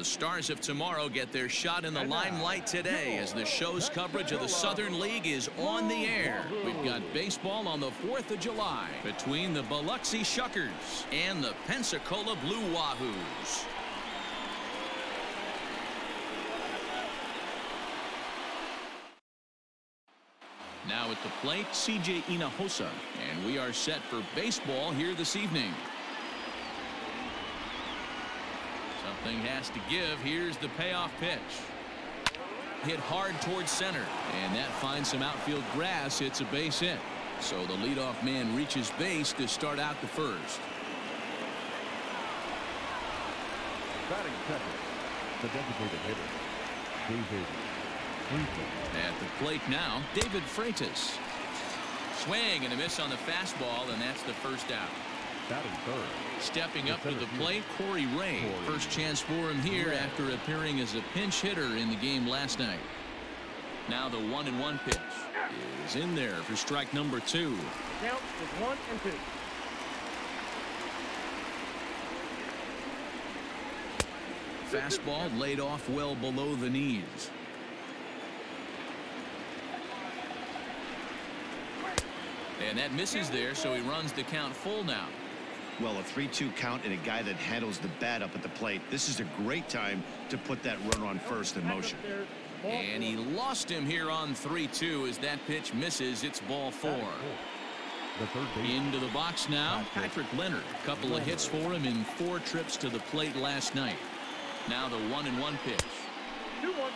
The stars of tomorrow get their shot in the limelight today as the show's coverage of the Southern League is on the air. We've got baseball on the 4th of July between the Biloxi Shuckers and the Pensacola Blue Wahoos. Now at the plate, CJ Hinojosa. and we are set for baseball here this evening. Something has to give. Here's the payoff pitch. Hit hard towards center, and that finds some outfield grass. It's a base hit. So the leadoff man reaches base to start out the first. Batting second, the designated hitter, David At the plate now, David Freitas. Swing and a miss on the fastball, and that's the first out. Batting third. Stepping up to the plate, Corey Ray. First chance for him here after appearing as a pinch hitter in the game last night. Now the one and one pitch is in there for strike number two. Count is one and two. Fastball laid off well below the knees. And that misses there, so he runs the count full now. Well, a 3-2 count and a guy that handles the bat up at the plate. This is a great time to put that runner on first in motion. And he lost him here on 3-2 as that pitch misses. It's ball four. Into the box now, Patrick Leonard. A couple of hits for him in four trips to the plate last night. Now the one and one pitch. Two one.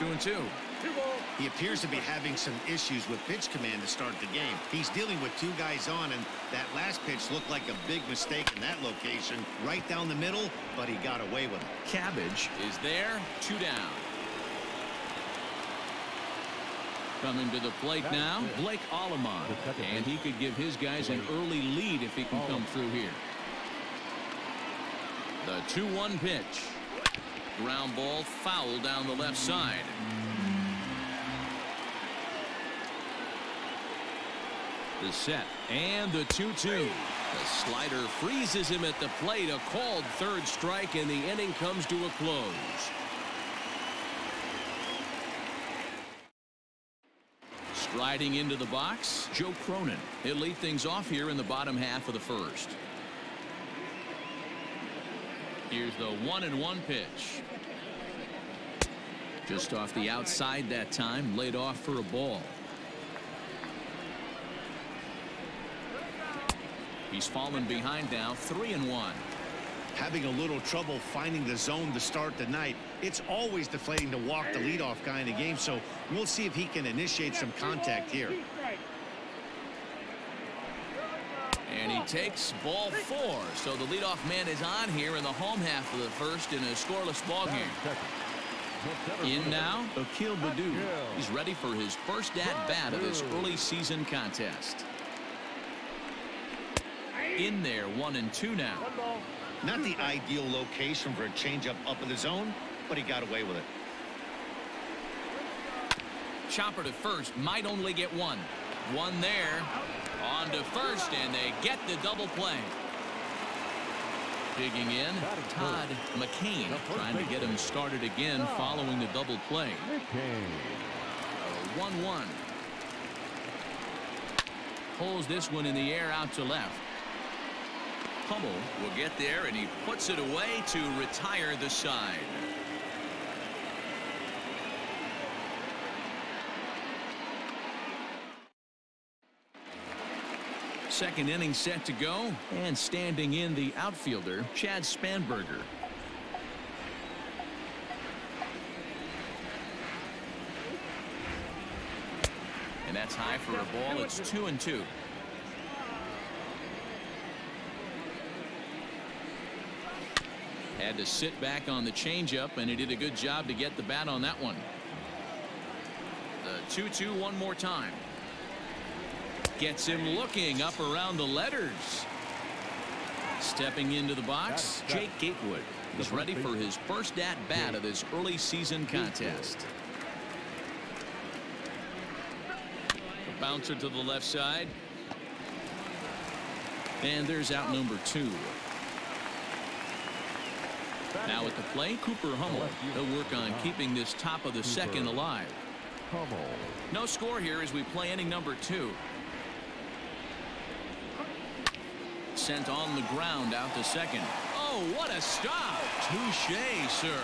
Two and two. Two. He appears to be having some issues with pitch command to start the game. He's dealing with two guys on, and that last pitch looked like a big mistake in that location, right down the middle, but he got away with it. Cabbage is there. Two down. Coming to the plate now, Blake Allemand. And he could give his guys an early lead if he can come through here. The 2-1 pitch. Ground ball foul down the left side. The set and the 2-2. The slider freezes him at the plate. A called third strike and the inning comes to a close. Striding into the box, Joe Cronin. He'll lead things off here in the bottom half of the first. Here's the one and one pitch. Just off the outside that time, laid off for a ball. He's fallen behind now, three and one. Having a little trouble finding the zone to start the night. It's always deflating to walk the leadoff guy in the game, so we'll see if he can initiate some contact here. Two strikes. And he takes ball four. So the leadoff man is on here in the home half of the first in a scoreless ball game. second. the center In now, Akil Baddoo. He's ready for his first at-bat of this early season contest. In there, one and two now. Not the ideal location for a changeup up in the zone, but he got away with it. Chopper to first, might only get one. One there. On to first, and they get the double play. Digging in, Todd McCain trying to get him started again following the double play. McCain. Uh, 1-1. Pulls this one in the air out to left. Hummel will get there, and he puts it away to retire the side. Second inning set to go, and standing in the outfielder, Chad Spanberger. And that's high for a ball. It's two and two. Had to sit back on the changeup, and he did a good job to get the bat on that one. The 2-2 one more time. Gets him looking up around the letters. Stepping into the box, Jake Gatewood. is ready for his first at-bat of this early season contest. Bouncer to the left side. And there's out number two. Now at the play, Cooper Hummel. He'll work on keeping this top of the second alive. No score here as we play inning number two. Sent on the ground out to second. Oh, what a stop. Touche, sir.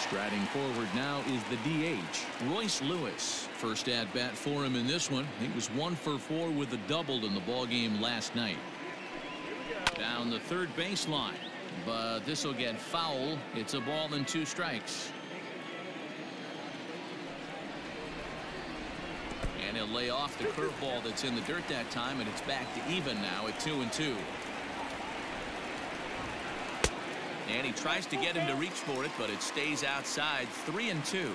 Striding forward now is the DH, Royce Lewis. First at bat for him in this one. He was one for four with a double in the ball game last night. Down the third baseline, but this will get foul. It's a ball and two strikes. And he'll lay off the curveball that's in the dirt that time, and it's back to even now at two and two. And he tries to get him to reach for it, but it stays outside. Three and two.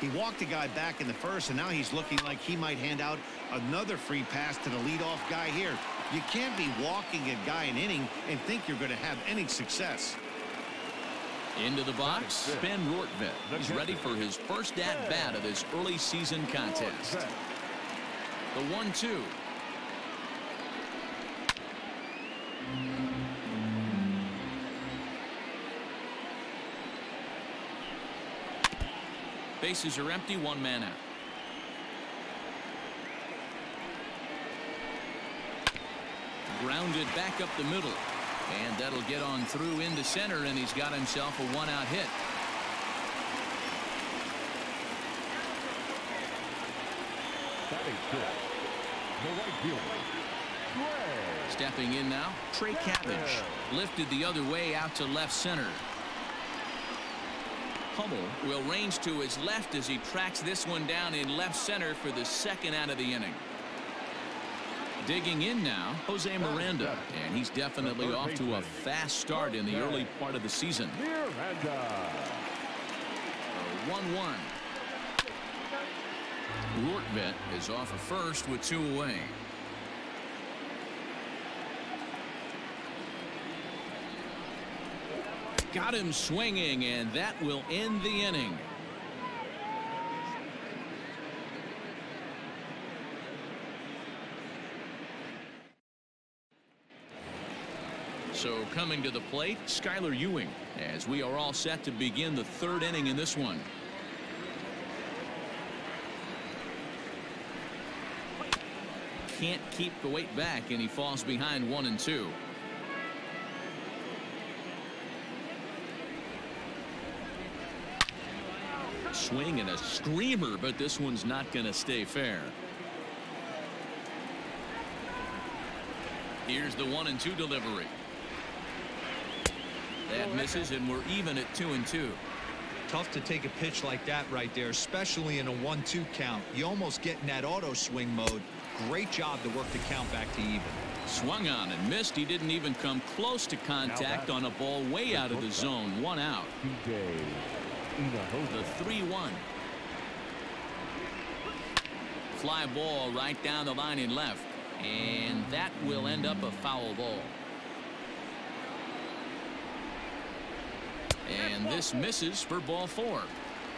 He walked a guy back in the first, and now he's looking like he might hand out another free pass to the leadoff guy here. You can't be walking a guy an inning and think you're going to have any success. Into the box, Ben Rortvedt. He's ready for his first at-bat of this early season contest. The one-two. Bases are empty, one man out. Grounded back up the middle. And that'll get on through into center, and he's got himself a one-out hit. Batting fifth. The right fielder. Stepping in now, Trey Cabbage. Lifted the other way out to left center. Hummel will range to his left as he tracks this one down in left center for the second out of the inning. Digging in now, Jose Miranda. And he's definitely off to a fast start in the early part of the season. Miranda. 1-1. Rortvedt is off of first with two away. Got him swinging, and that will end the inning. So coming to the plate, Skyler Ewing, as we are all set to begin the third inning in this one. Can't keep the weight back, and he falls behind one and two. Swing and a screamer, but this one's not going to stay fair. Here's the one and two delivery. That misses, and we're even at two and two. Tough to take a pitch like that right there, especially in a 1-2 count. You almost get in that auto swing mode. Great job to work the count back to even. Swung on and missed. He didn't even come close to contact on a ball way out of the zone. One out. TJ The 3-1. Fly ball right down the line and left. And that will end up a foul ball. And this misses for ball four.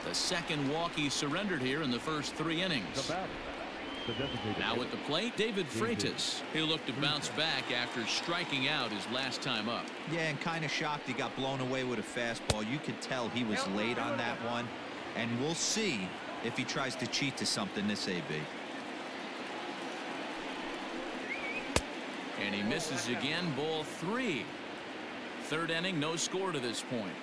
The second walk he surrendered here in the first three innings. batter. The designated Now hitter. at the plate, David Freitas. He looked to bounce back after striking out his last time up. Yeah, and kind of shocked he got blown away with a fastball. You could tell he was late on that one. And we'll see if he tries to cheat to something this AB. And he misses again, ball three. Third inning, no score to this point.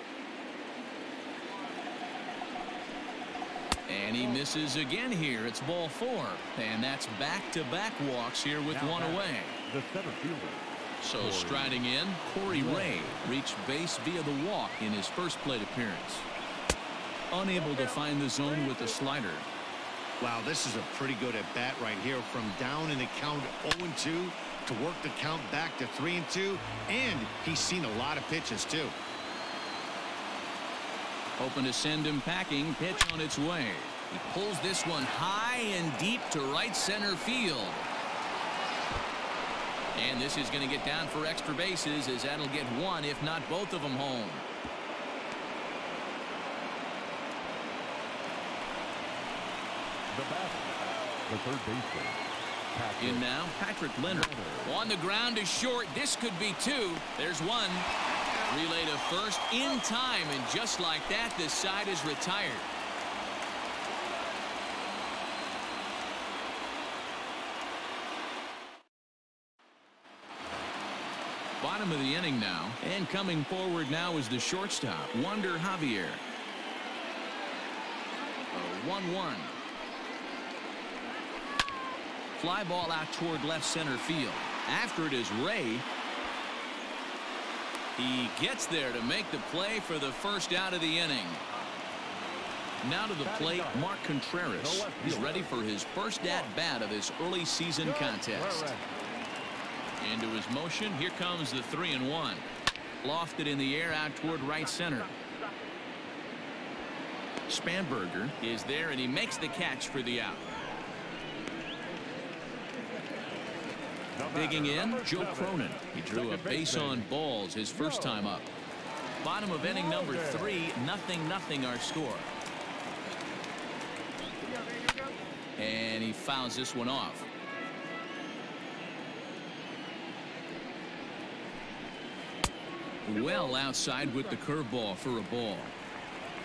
And he misses again here. It's ball four. And that's back-to-back walks here with Now one away. The center fielder. So Corey striding in, Corey Ray reached base via the walk in his first plate appearance. Unable to find the zone with the slider. Wow, this is a pretty good at bat right here from down in the count 0 2 to work the count back to 3 and 2 and he's seen a lot of pitches too. Hoping to send him packing. Pitch on its way. He pulls this one high and deep to right center field. And this is going to get down for extra bases as that'll get one, if not both of them home. The batter, the third baseman. Patrick In now, Patrick Leonard. On the ground is short. This could be two. There's one. Relay to first in time, and just like that, this side is retired. Bottom of the inning now, and coming forward now is the shortstop, Wander Javier. A 1-1. Fly ball out toward left center field. After it is Ray. He gets there to make the play for the first out of the inning. Now to the plate, Mark Contreras. He's ready for his first at-bat of this early season contest. Into his motion. Here comes the three and one. Lofted in the air out toward right center. Spanberger is there and he makes the catch for the out. Digging in, Joe Cronin. He drew a base on balls his first time up. Bottom of inning number three, nothing, nothing our score. And he fouls this one off. Well outside with the curveball for a ball.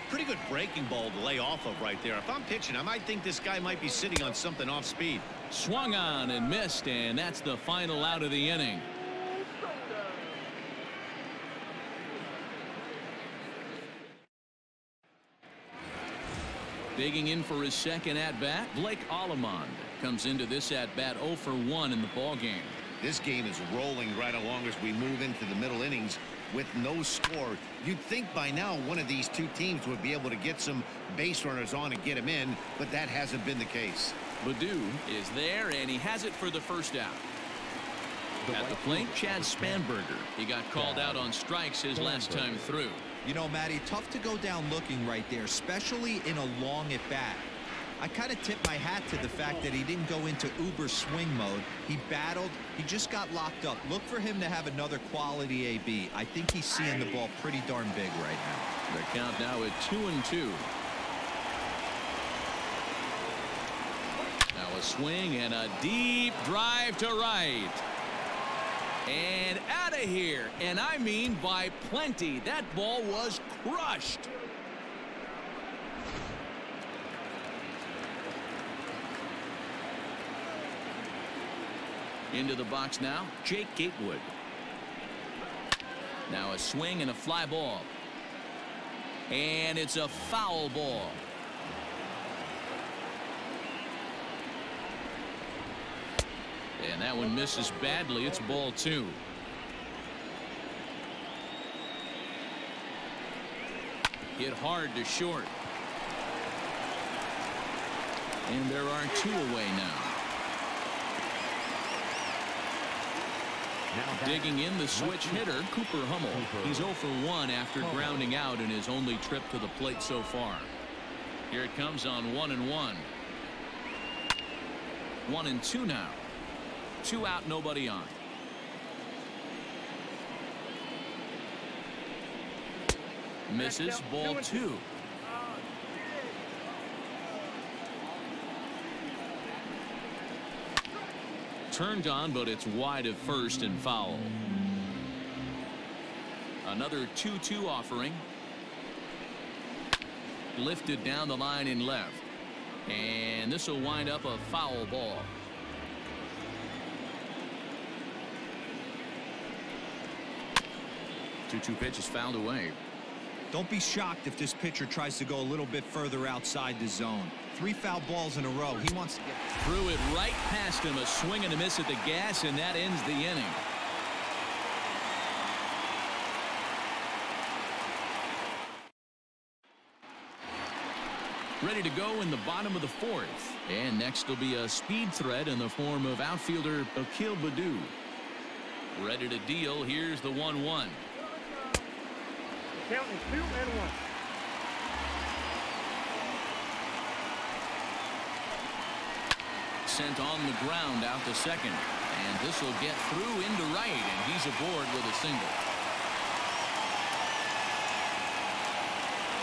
Pretty good breaking ball to lay off of right there. If I'm pitching, I might think this guy might be sitting on something off speed. Swung on and missed, and that's the final out of the inning. Digging in for his second at-bat, Blake Allemand comes into this at-bat 0 for 1 in the ball game. This game is rolling right along as we move into the middle innings with no score. You'd think by now one of these two teams would be able to get some base runners on and get him in, but that hasn't been the case. Baddoo is there, and he has it for the first out. At the plate, Chad Spanberger. He got called out on strikes his last time through. You know, Matty, tough to go down looking right there, especially in a long at bat. I kind of tip my hat to the fact that he didn't go into uber swing mode. He battled. He just got locked up. Look for him to have another quality AB. I think he's seeing the ball pretty darn big right now. The count now at two and two. Now a swing and a deep drive to right. And out of here. And I mean by plenty. That ball was crushed. Into the box now, Jake Gatewood. Now a swing and a fly ball. And it's a foul ball. And that one misses badly. It's ball two. Hit hard to short. And there are two away now. Digging in the switch hitter, Cooper Hummel. He's 0 for 1 after grounding out in his only trip to the plate so far. Here it comes on 1 and 1. 1 and 2 now. Two out, nobody on. Misses ball two. Turned on, but it's wide of first and foul. Another 2-2 offering. Lifted down the line and left. And this will wind up a foul ball. Two-two pitch is fouled away. Don't be shocked if this pitcher tries to go a little bit further outside the zone. Three foul balls in a row. He wants to get threw it right past him. A swing and a miss at the gas, and that ends the inning. Ready to go in the bottom of the fourth. And next will be a speed threat in the form of outfielder Akil Baddoo. Ready to deal. Here's the 1 1. Count is two and one. Sent on the ground out to second. And this will get through into right, and he's aboard with a single.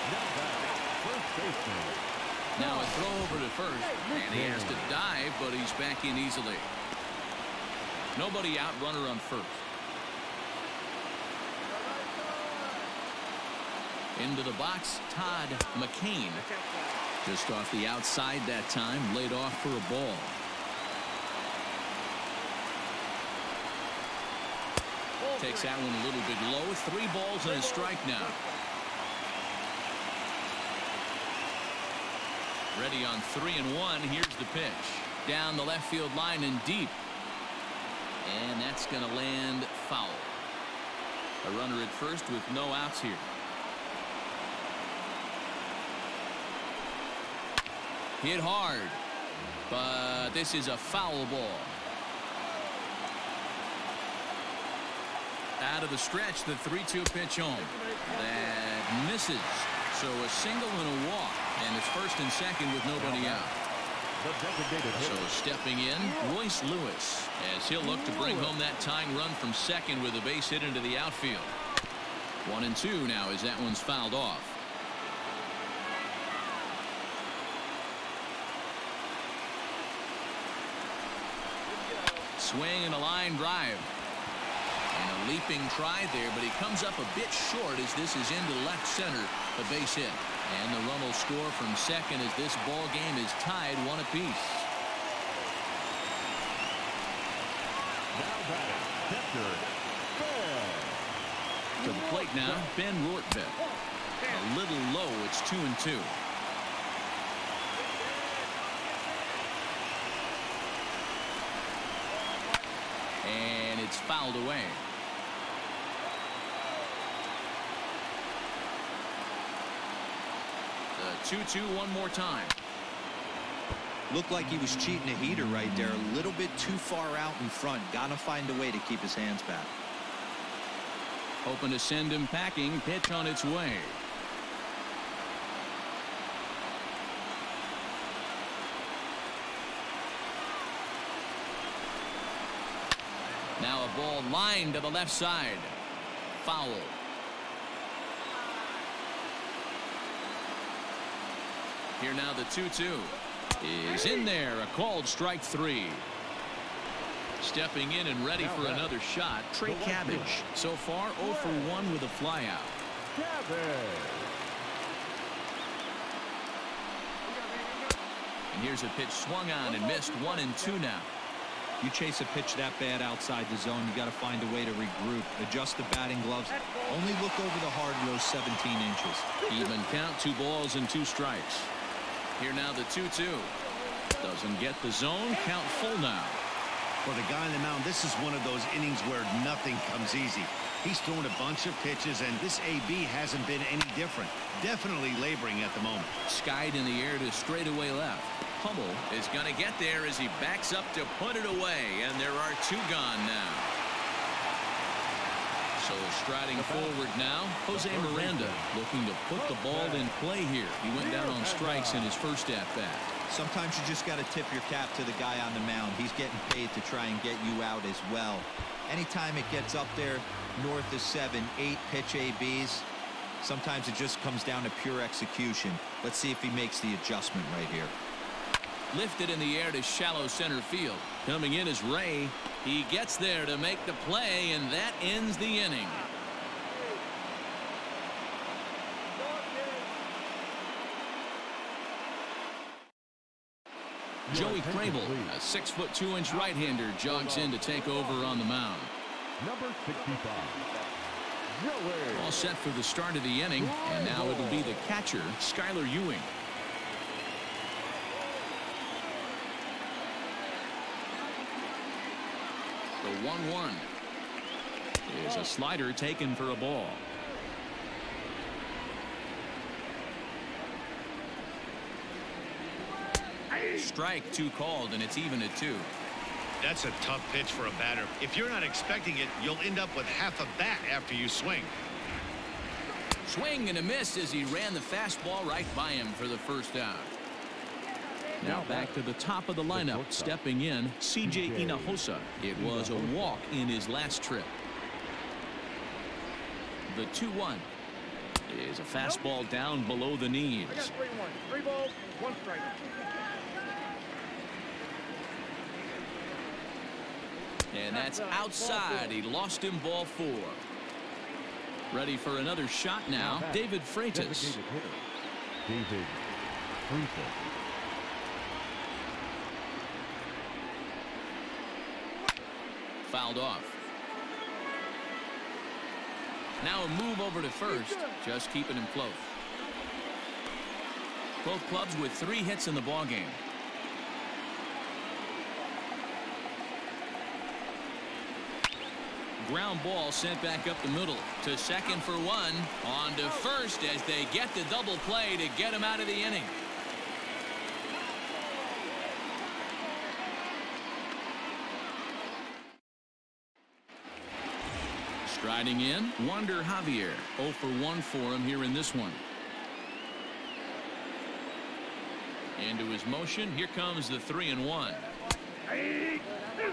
Now back, first baseman. Now a throw over to first, and he has to dive, but he's back in easily. Nobody out, runner on first. Into the box, Todd McCain. Just off the outside that time, laid off for a ball. Takes that one a little bit low. Three balls and a strike now. Ready on three and one. Here's the pitch. Down the left field line and deep. And that's going to land foul. A runner at first with no outs here. Hit hard. But this is a foul ball. Out of the stretch, the 3-2 pitch home. That misses. So a single and a walk. And it's first and second with nobody out. So stepping in, Royce Lewis, as he'll look to bring home that tying run from second with a base hit into the outfield. One and two now as that one's fouled off. Swing and a line drive. Leaping try there, but he comes up a bit short as this is into left center, a base hit. And the run will score from second as this ball game is tied one apiece. Now batting, Ben. To the plate now, Ben Rortvedt. A little low, it's two and two. And it's fouled away. The 2-2 one more time. Looked like he was cheating a heater right there. A little bit too far out in front. Gotta find a way to keep his hands back. Hoping to send him packing. Pitch on its way. Now a ball lined to the left side. Foul. Here now the 2-2 is in there. A called strike three. Stepping in and ready for another shot. Trey Cabbage. So far 0 for 1 with a flyout. Cabbage. And here's a pitch swung on and missed 1 and 2 now. You chase a pitch that bad outside the zone, you got to find a way to regroup, adjust the batting gloves. Only look over the hard row 17 inches. Even count two balls and two strikes. Here now the 2-2. Doesn't get the zone. Count full now. For the guy on the mound, this is one of those innings where nothing comes easy. He's thrown a bunch of pitches, and this AB hasn't been any different. Definitely laboring at the moment. Skied in the air to straightaway left. Hummel is going to get there as he backs up to put it away, and there are two gone now. So striding forward now, Jose Miranda looking to put the ball in play here. He went down on strikes in his first at bat. Sometimes you just got to tip your cap to the guy on the mound. He's getting paid to try and get you out as well. Anytime it gets up there north of seven, eight pitch ABs, sometimes it just comes down to pure execution. Let's see if he makes the adjustment right here. Lifted in the air to shallow center field. Coming in is Ray. He gets there to make the play, and that ends the inning. Joey Crable, a six foot two inch right hander, jogs in to take over on the mound. Number 65. All set for the start of the inning, and now it'll be the catcher, Skyler Ewing. The 1-1 is a slider taken for a ball. Strike two called, and it's even at two. That's a tough pitch for a batter. If you're not expecting it, you'll end up with half a bat after you swing. Swing and a miss as he ran the fastball right by him for the first out. Now back to the top of the lineup, stepping in, C.J. Hinojosa. It was a walk in his last trip. The 2-1 is a fastball down below the knees. I got three one. Three balls and one strike. And that's outside. He lost him ball four. Ready for another shot now. David Freitas. David Freitas. Fouled off. Now a move over to first. Just keeping him close. Both clubs with three hits in the ballgame. Ground ball sent back up the middle to second for one. On to first as they get the double play to get him out of the inning. Striding in, Wander Javier. 0 for 1 for him here in this one. Into his motion, here comes the 3 and 1.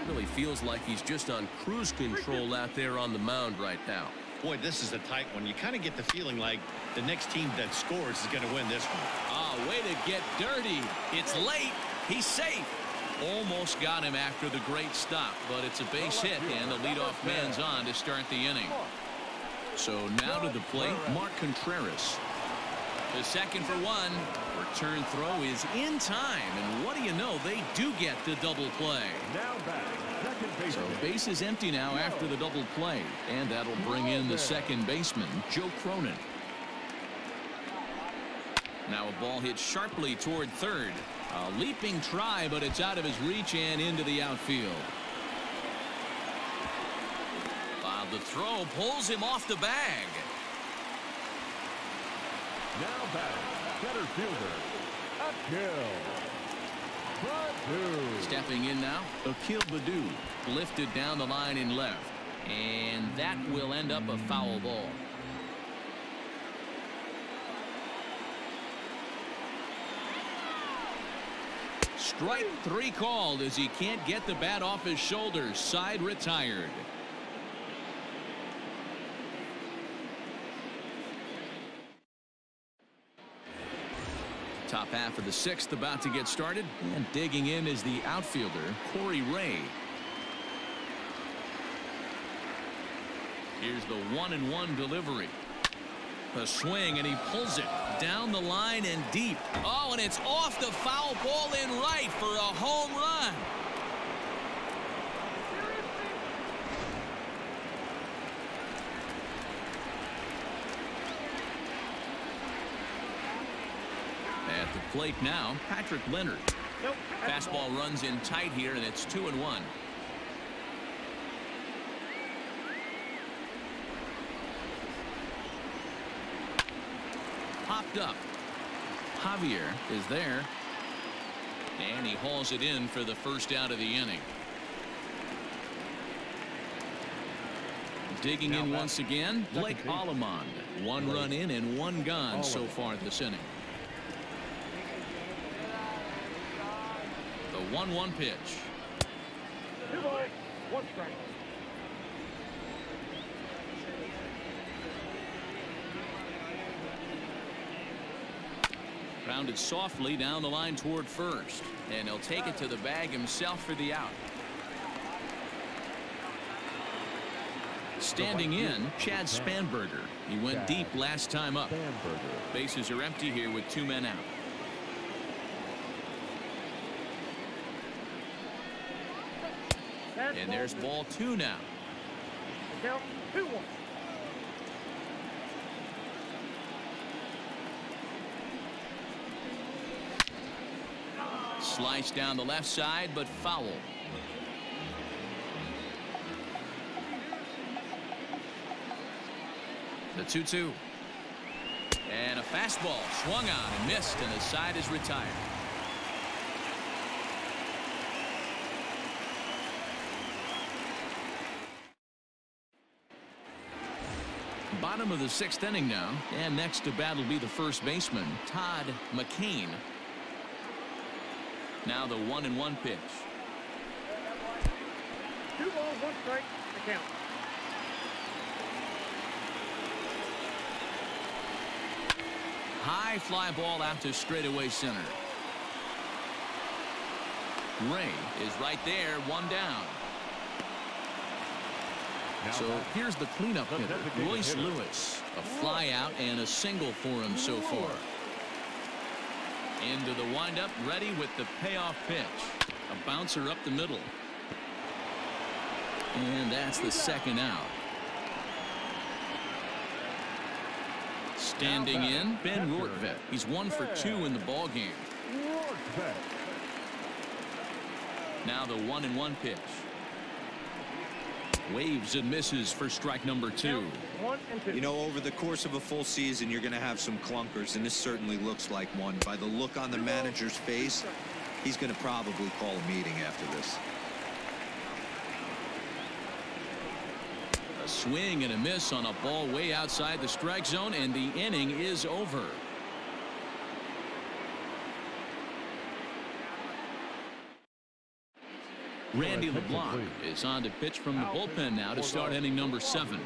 Really feels like he's just on cruise control out there on the mound right now. Boy, this is a tight one. You kind of get the feeling like the next team that scores is going to win this one. Ah, way to get dirty. It's late. He's safe. Almost got him after the great stop, but it's a base hit, and the leadoff man's on to start the inning. So now to the plate, Mark Contreras. The second for one. Return throw is in time, and what do you know? They do get the double play. Now back, second So base is empty now after the double play, and that'll bring in the second baseman, Joe Cronin. Now a ball hit sharply toward third. A leaping try, but it's out of his reach and into the outfield. Bob the throw pulls him off the bag. now batting, center fielder, Akil Baddoo. Stepping in now, Akil Baddoo lifted down the line in left. And that will end up a foul ball. Strike three called as he can't get the bat off his shoulders. Side retired. Top half of the sixth about to get started. And digging in is the outfielder, Corey Ray. Here's the one and one delivery. A swing and he pulls it down the line and deep. Oh, and it's off the foul ball in right for a home run. At the plate now, Patrick Leonard. Fastball runs in tight here, and it's two and one. Popped up. Javier is there. And he hauls it in for the first out of the inning. Digging in once again, Blake Allemand. One run in and one gone so far this inning. The 1-1 pitch. Two balls, one strike. Grounded softly down the line toward first. And he'll take it to the bag himself for the out. Standing in, Chad Spanberger. He went deep last time up. Bases are empty here with two men out. And there's ball two now. Count two one. Slice down the left side, but foul. The 2-2. And a fastball swung on and missed, and the side is retired. Bottom of the sixth inning now, and next to bat will be the first baseman, Todd McCain. Now the one and one pitch. Two balls, one strike. The count. High fly ball out to straightaway center. Ray is right there, one down. So here's the cleanup The hitter, Royce. Lewis. A fly out and a single for him so far. Into the windup, ready with the payoff pitch. A bouncer up the middle. And that's the second out. Standing in, Ben Rortvedt. He's one for two in the ball game. Now the one and one pitch. Waves and misses for strike number two. Count, one and two. You know, over the course of a full season, you're going to have some clunkers, and this certainly looks like one. By the look on the manager's face, he's going to probably call a meeting after this. A swing and a miss on a ball way outside the strike zone, and the inning is over. Randy LeBlanc is on to pitch from the bullpen now to start inning number seven.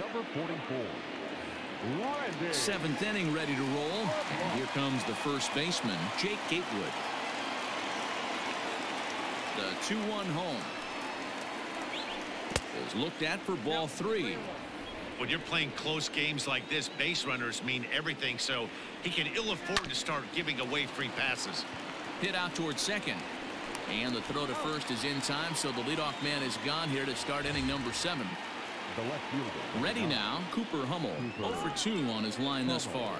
Number 44. Seventh inning ready to roll. And here comes the first baseman, Jake Gatewood. The 2-1 home. Is looked at for ball three. When you're playing close games like this, base runners mean everything, so he can ill afford to start giving away free passes. Hit out towards second. And the throw to first is in time, so the leadoff man is gone here to start inning number seven. The left fielder. Ready now, Cooper Hummel. 0 for 2 on his line thus far.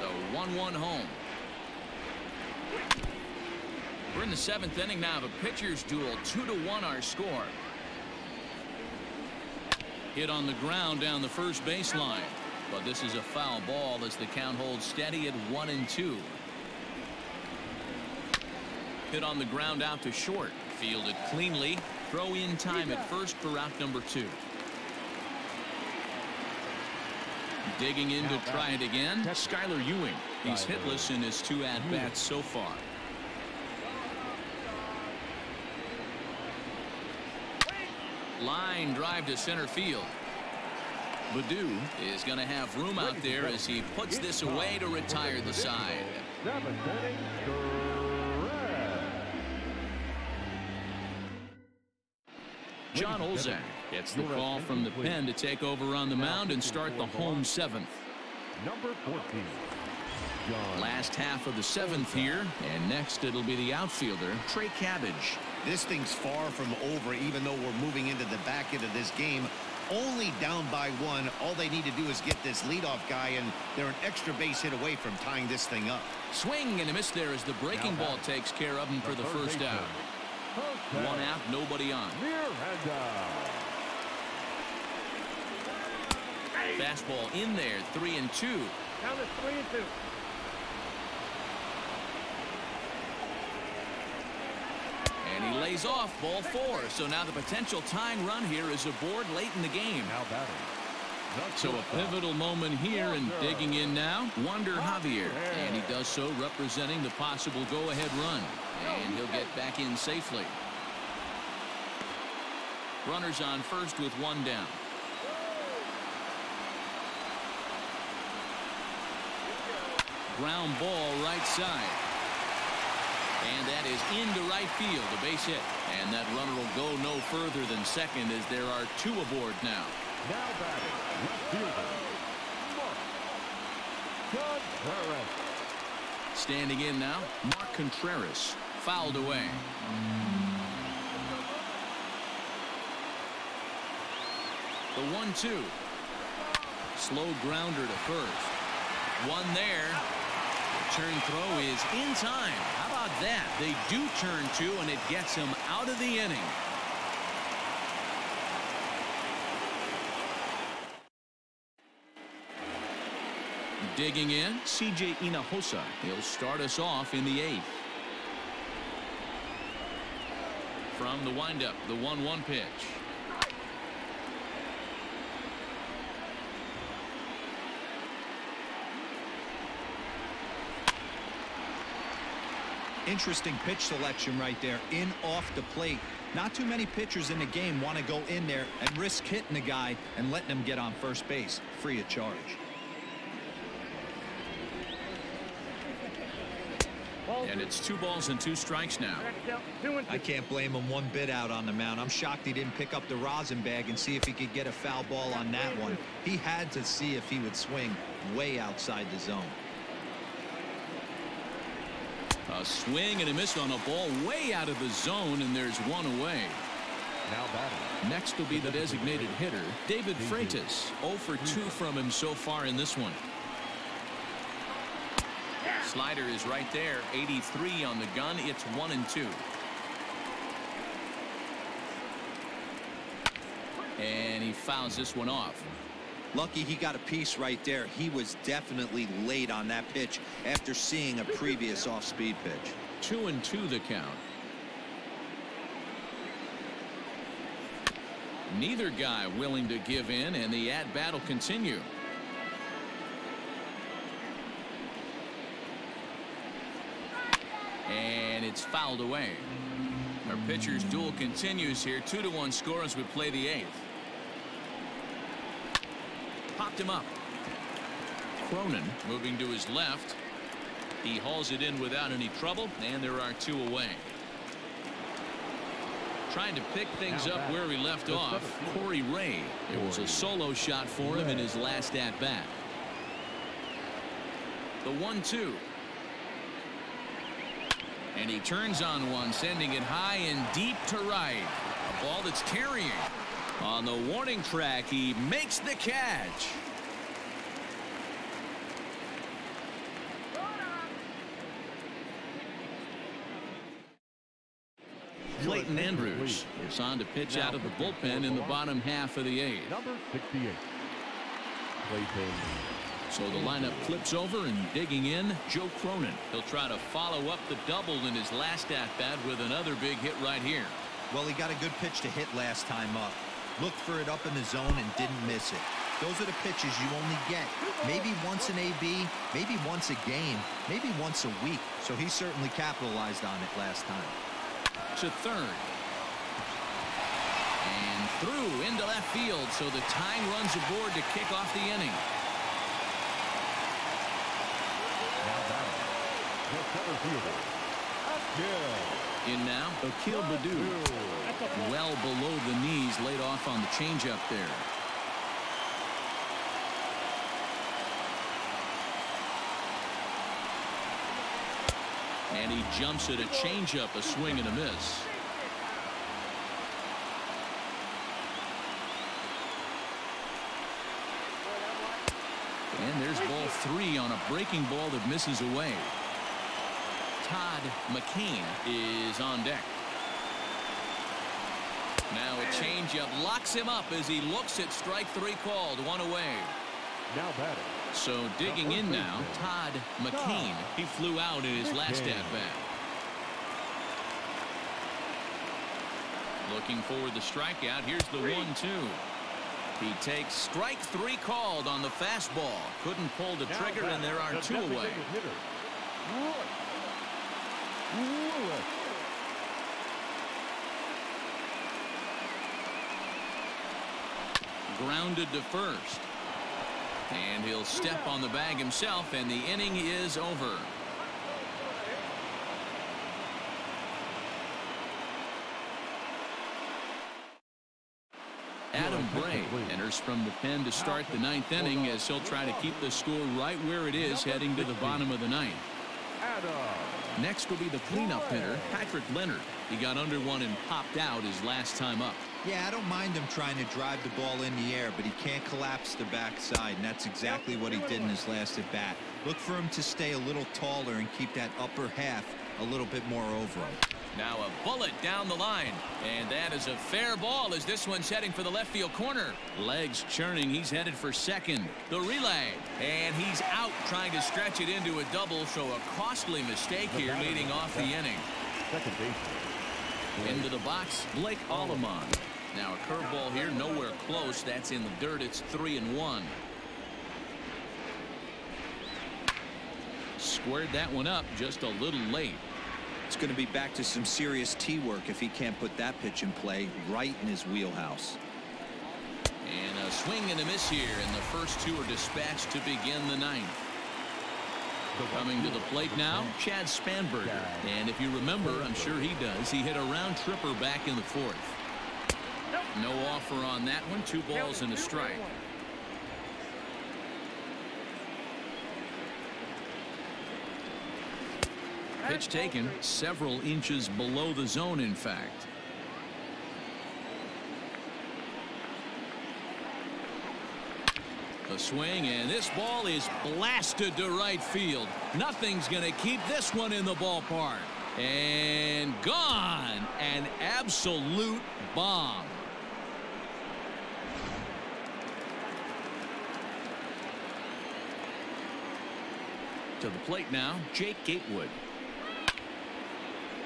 The 1-1 home. We're in the seventh inning now of a pitcher's duel. 2 to 1 our score. Hit on the ground down the first baseline. But this is a foul ball as the count holds steady at 1 and 2. Hit on the ground out to short. Fielded cleanly. Throw in time at first for out number two. Digging in to try it again. Skyler Ewing. He's hitless in his two at bats so far. Line drive to center field. Baddoo is going to have room out there as he puts this away to retire the side. Olzak gets the call from the pen to take over on the mound and start the home seventh. Number 14. Last half of the seventh here, and next it'll be the outfielder, Trey Cabbage. This thing's far from over, even though we're moving into the back end of this game. Only down by one. All they need to do is get this leadoff guy, and they're an extra base hit away from tying this thing up. Swing and a miss there as the breaking Now ball takes care of him for the first out. One out, nobody on. Miranda. Fastball in there, three and two. Count is three and two. And he lays off ball four. So now the potential tying run here is aboard late in the game. Now batting. The So a pivotal moment here and digging in now, Wander Javier. And he does so representing the possible go-ahead run. And he'll get back in safely. Runners on first with one down. Ground ball right side. And that is into right field, a base hit. And that runner will go no further than second as there are two aboard now. Now batting. Left fielder. Mark. Contreras. Standing in now, Mark Contreras. Fouled away. The one-two. Slow grounder to first. One there. Turn throw is in time. How about that? They do turn two, and it gets him out of the inning. Digging in, C.J. Hinojosa. He'll start us off in the eighth. From the windup, the 1-1 pitch. Interesting pitch selection right there. In off the plate. Not too many pitchers in the game want to go in there and risk hitting the guy and letting him get on first base free of charge. And it's two balls and two strikes now. Strike count, two and two. I can't blame him one bit out on the mound. I'm shocked he didn't pick up the rosin bag and see if he could get a foul ball on that one. He had to see if he would swing way outside the zone. A swing and a miss on a ball way out of the zone, and there's one away. Now batting. Next will be the designated hitter, David Freitas. 0 for 2 from him so far in this one. Slider is right there, 83 on the gun. It's 1 and 2. And he fouls this one off. Lucky he got a piece right there. He was definitely late on that pitch after seeing a previous off-speed pitch. 2 and 2 the count. Neither guy willing to give in, and the at bat will continue. And it's fouled away. Our pitcher's duel continues here. Two to one score as we play the eighth. Popped him up. Cronin moving to his left. He hauls it in without any trouble, and there are two away. Trying to pick things up where he left off. Corey Ray. It was a solo shot for him in his last at bat. The one two. And he turns on one, sending it high and deep to right. A ball that's carrying. On the warning track, he makes the catch. Clayton Andrews is on to pitch out of the bullpen in the bottom half of the eighth. Number 68. Clayton. So the lineup flips over and digging in Joe Cronin. He'll try to follow up the double in his last at bat with another big hit right here. Well, he got a good pitch to hit last time up. Looked for it up in the zone and didn't miss it. Those are the pitches you only get. Maybe once an AB, maybe once a game, maybe once a week. So he certainly capitalized on it last time. to third. And through into left field, so the tying runs aboard to kick off the inning. Now batting. The center fielder. Akil. In now, Akil Baddoo. Well below the knees, laid off on the changeup there. And he jumps at a changeup, a swing and a miss. And there's ball three on a breaking ball that misses away. Todd McCain is on deck. Now a changeup locks him up as he looks at strike three called one away. Now batting. So digging in now, Todd McCain. He flew out in his last at bat. Looking for the strikeout. Here's the one two. He takes strike three called on the fastball. Couldn't pull the Now trigger and there are the two away. hitter. Lewis. Lewis. Grounded to first. And he'll step on the bag himself and the inning is over. Adam Bray enters from the pen to start the ninth inning as he'll try to keep the score right where it is heading to the bottom of the ninth. Next will be the cleanup hitter, Patrick Leonard. He got under one and popped out his last time up. Yeah, I don't mind him trying to drive the ball in the air, but he can't collapse the backside, and that's exactly what he did in his last at bat. Look for him to stay a little taller and keep that upper half a little bit more over him. Now a bullet down the line. And that is a fair ball as this one's heading for the left field corner. Legs churning. He's headed for second. The relay. And he's out trying to stretch it into a double. So a costly mistake here leading off the inning. Second baseman. Into the box, Blake Allemand. Now a curveball here, nowhere close. That's in the dirt. It's three and one. Squared that one up just a little late. It's going to be back to some serious tee work if he can't put that pitch in play right in his wheelhouse. And a swing and a miss here, and the first two are dispatched to begin the ninth. Coming to the plate now, Chad Spanberger. And if you remember, I'm sure he does, he hit a round tripper back in the fourth. No offer on that one. Two balls and a strike. Pitch taken several inches below the zone, in fact. A swing, and this ball is blasted to right field. Nothing's going to keep this one in the ballpark. And gone. An absolute bomb. To the plate now, Jake Gatewood.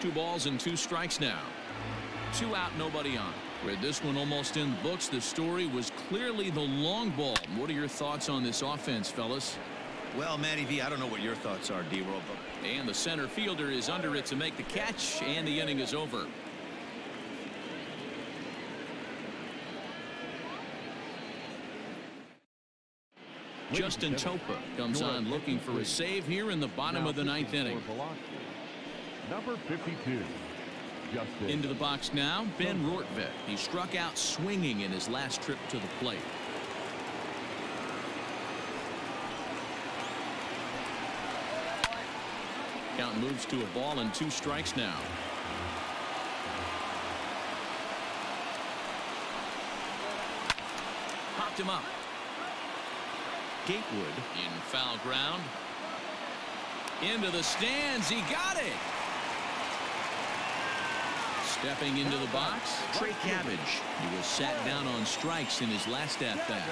Two balls and two strikes now. Two out, nobody on. With this one almost in the books, the story was clearly the long ball. What are your thoughts on this offense, fellas? Well, Matty V, I don't know what your thoughts are, D-Roll, And the center fielder is under it to make the catch, and the inning is over. Justin Topa comes on looking for a save here in the bottom of the ninth inning. Number 52. Justin. Into the box now, Ben Rortvedt. He struck out swinging in his last trip to the plate. Count moves to a ball and two strikes now. Popped him up. Gatewood in foul ground. Into the stands. He got it. Stepping into the box, Trey Cabbage. He was sat down on strikes in his last at bat.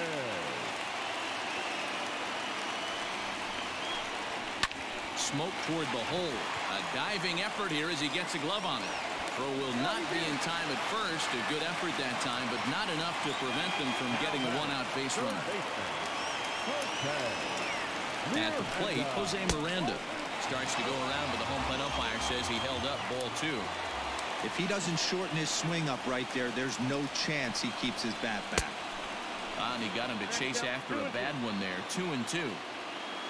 Smoke toward the hole. A diving effort here as he gets a glove on it. Throw will not be in time at first. A good effort that time, but not enough to prevent them from getting a one-out base runner. At the plate, Jose Miranda starts to go around, but the home plate umpire says he held up ball two. If he doesn't shorten his swing up right there, there's no chance he keeps his bat back. Ah, and he got him to chase after a bad one there. Two and two.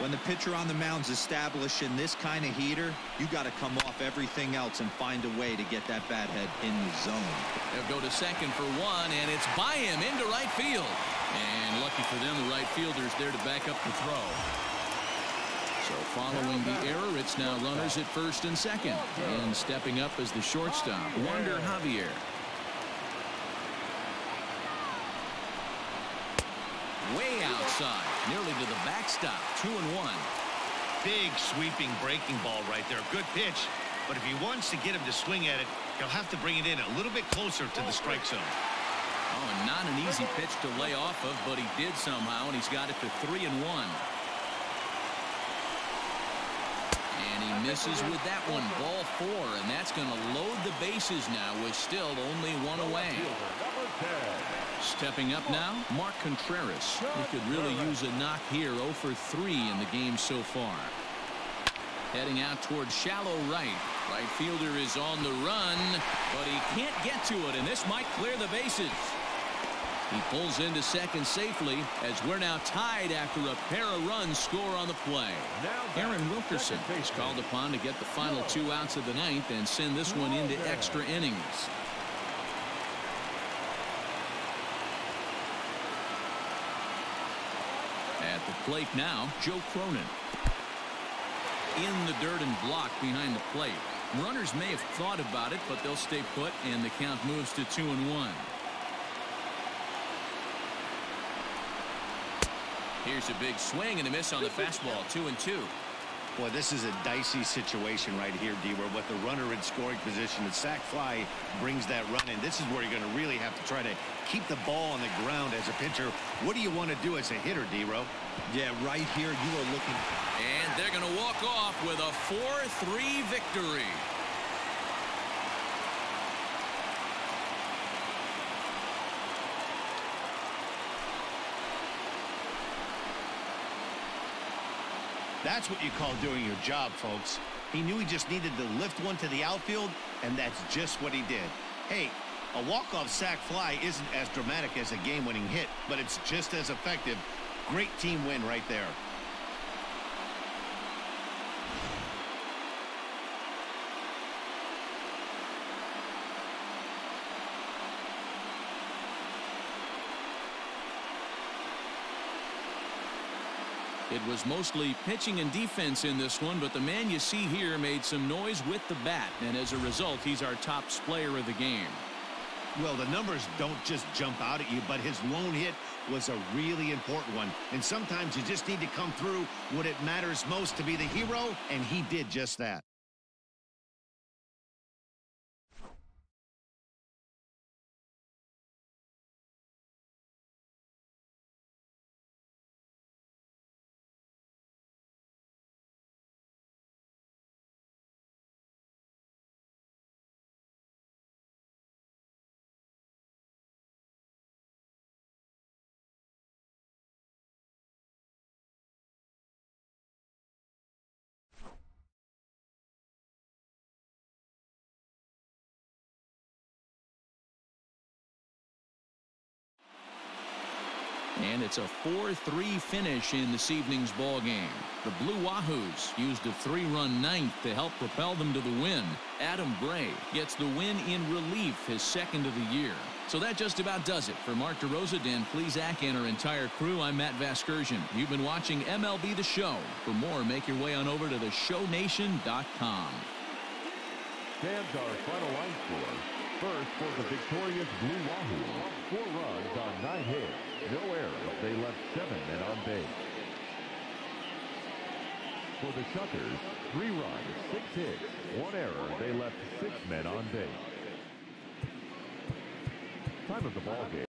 When the pitcher on the mound's establishing this kind of heater, you got to come off everything else and find a way to get that bat head in the zone. They'll go to second for one, and it's by him into right field. And lucky for them, the right fielder's there to back up the throw. So following the error, it's now runners at first and second. And stepping up as the shortstop, Wander Javier. Way outside, nearly to the backstop. Two and one. big sweeping breaking ball right there. Good pitch. But if he wants to get him to swing at it, he'll have to bring it in a little bit closer to the strike zone. Oh, and not an easy pitch to lay off of, but he did somehow, and he's got it to three and one. And he misses with that one, ball four, and that's going to load the bases now with still only one away. Stepping up now, Mark Contreras. He could really use a knock here, 0 for 3 in the game so far. Heading out towards shallow right. Right fielder is on the run, but he can't get to it, and this might clear the bases. He pulls into second safely as we're now tied after a pair of runs score on the play. Aaron Wilkerson is called upon to get the final two outs of the ninth and send this one into extra innings. At the plate now, Joe Cronin. In the dirt and blocked behind the plate. Runners may have thought about it, but they'll stay put, and the count moves to two and one. Here's a big swing and a miss on the fastball, two and two. Boy, this is a dicey situation right here, D. Where with the runner in scoring position, the sac fly brings that run in. This is where you're going to really have to try to keep the ball on the ground as a pitcher. What do you want to do as a hitter, D-Row? Yeah, right here you are looking. And they're going to walk off with a 4-3 victory. That's what you call doing your job, folks. He knew he just needed to lift one to the outfield, and that's just what he did. Hey, a walk-off sac fly isn't as dramatic as a game-winning hit, but it's just as effective. Great team win right there. It was mostly pitching and defense in this one, but the man you see here made some noise with the bat, and as a result, he's our top player of the game. Well, the numbers don't just jump out at you, but his lone hit was a really important one. And sometimes you just need to come through when it matters most to be the hero, and he did just that. And it's a 4-3 finish in this evening's ball game. The Blue Wahoos used a three-run ninth to help propel them to the win. Adam Bray gets the win in relief, his second of the year. So that just about does it. For Mark DeRosa, Dan Plesac, and our entire crew, I'm Matt Vasgersian. You've been watching MLB The Show. For more, make your way on over to theshownation.com. Stands our final line score. First for the victorious Blue Wahoo. Four runs on nine hits. No errors. They left seven men on base. For the Shuckers, three runs, six hits, one error. They left six men on base. Time of the ball game.